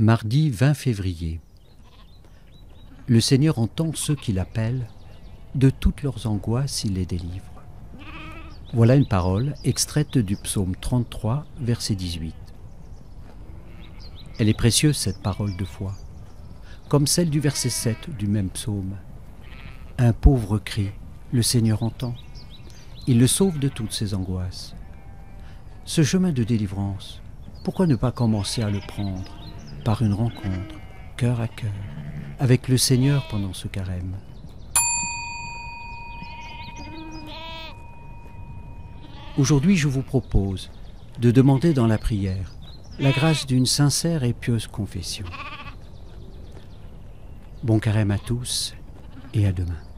Mardi 20 février. Le Seigneur entend ceux qui l'appellent, de toutes leurs angoisses il les délivre. Voilà une parole extraite du psaume 33, verset 18. Elle est précieuse, cette parole de foi, comme celle du verset 7 du même psaume. Un pauvre cri, le Seigneur entend. Il le sauve de toutes ses angoisses. Ce chemin de délivrance, pourquoi ne pas commencer à le prendre par une rencontre, cœur à cœur, avec le Seigneur pendant ce carême Aujourd'hui, je vous propose de demander dans la prière la grâce d'une sincère et pieuse confession. Bon carême à tous et à demain.